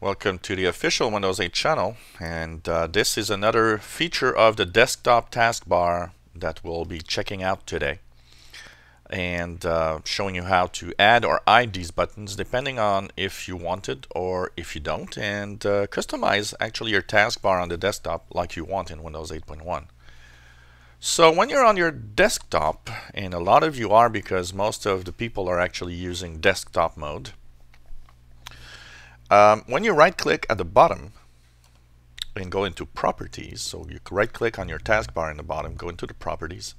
Welcome to the official Windows 8 channel and uh, this is another feature of the desktop taskbar that we'll be checking out today and uh, showing you how to add or hide these buttons depending on if you want it or if you don't and uh, customize actually your taskbar on the desktop like you want in Windows 8.1. So when you're on your desktop and a lot of you are because most of the people are actually using desktop mode um, when you right click at the bottom and go into properties, so you right click on your taskbar in the bottom, go into the properties,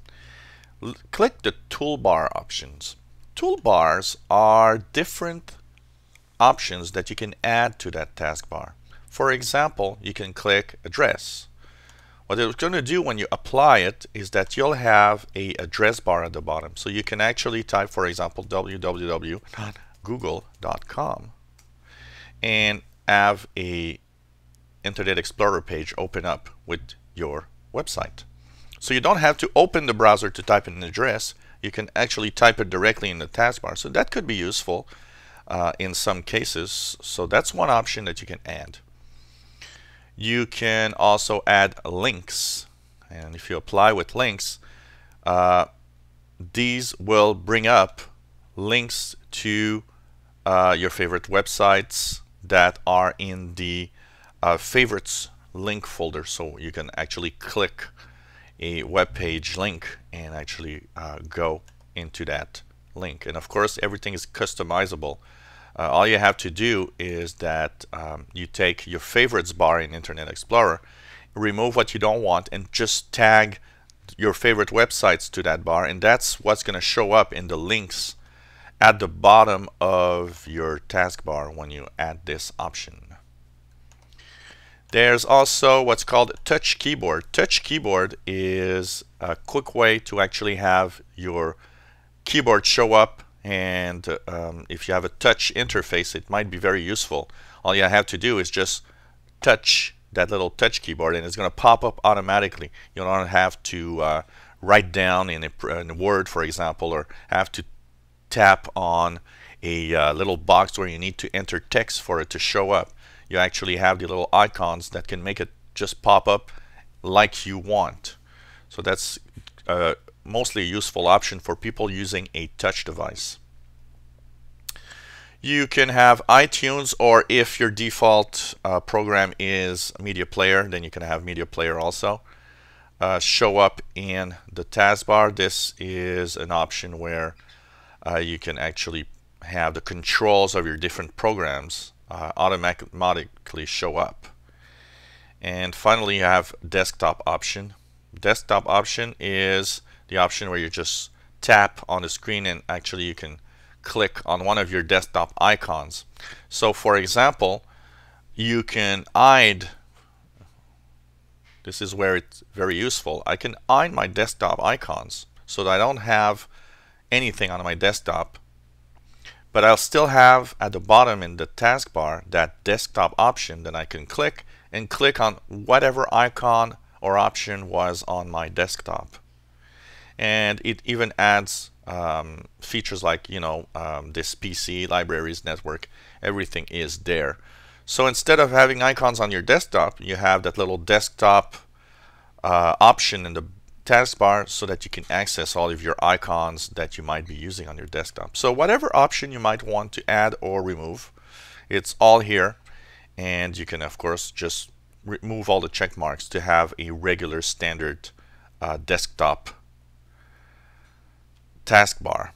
click the toolbar options. Toolbars are different options that you can add to that taskbar. For example, you can click address. What it's going to do when you apply it is that you'll have a address bar at the bottom. So you can actually type, for example, www.google.com and have a Internet Explorer page open up with your website. So you don't have to open the browser to type in an address. You can actually type it directly in the taskbar. So that could be useful uh, in some cases. So that's one option that you can add. You can also add links. And if you apply with links, uh, these will bring up links to uh, your favorite websites, that are in the uh, favorites link folder. So you can actually click a web page link and actually uh, go into that link. And of course everything is customizable. Uh, all you have to do is that um, you take your favorites bar in Internet Explorer remove what you don't want and just tag your favorite websites to that bar. And that's what's going to show up in the links at the bottom of your taskbar when you add this option. There's also what's called touch keyboard. Touch keyboard is a quick way to actually have your keyboard show up and um, if you have a touch interface it might be very useful. All you have to do is just touch that little touch keyboard and it's going to pop up automatically. You don't have to uh, write down in a, in a Word for example or have to tap on a uh, little box where you need to enter text for it to show up. You actually have the little icons that can make it just pop up like you want. So that's uh, mostly a useful option for people using a touch device. You can have iTunes or if your default uh, program is Media Player, then you can have Media Player also. Uh, show up in the taskbar. This is an option where uh, you can actually have the controls of your different programs uh, automatically show up. And finally, you have desktop option. Desktop option is the option where you just tap on the screen and actually you can click on one of your desktop icons. So for example, you can hide this is where it's very useful. I can hide my desktop icons so that I don't have anything on my desktop but I'll still have at the bottom in the taskbar that desktop option that I can click and click on whatever icon or option was on my desktop. And it even adds um, features like you know um, this PC libraries network everything is there. So instead of having icons on your desktop you have that little desktop uh, option in the taskbar so that you can access all of your icons that you might be using on your desktop. So whatever option you might want to add or remove, it's all here. And you can, of course, just remove all the check marks to have a regular standard uh, desktop taskbar.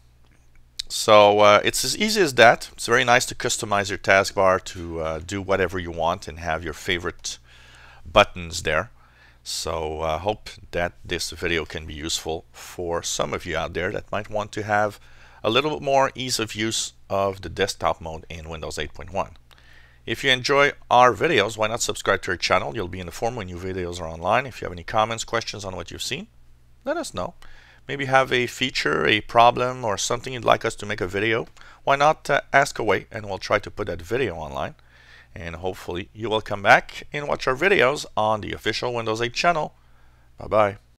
So uh, it's as easy as that. It's very nice to customize your taskbar to uh, do whatever you want and have your favorite buttons there. So I uh, hope that this video can be useful for some of you out there that might want to have a little bit more ease of use of the desktop mode in Windows 8.1. If you enjoy our videos, why not subscribe to our channel? You'll be informed when new videos are online. If you have any comments, questions on what you've seen, let us know. Maybe have a feature, a problem, or something you'd like us to make a video. Why not uh, ask away and we'll try to put that video online and hopefully you will come back and watch our videos on the official Windows 8 channel. Bye bye.